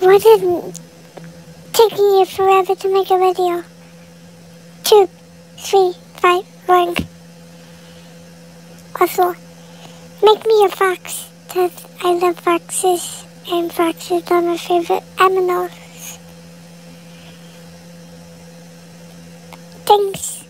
What is taking you forever to make a video? Two, three, five, one. Also, make me a fox, because I love foxes, and foxes are my favorite animals. Thanks.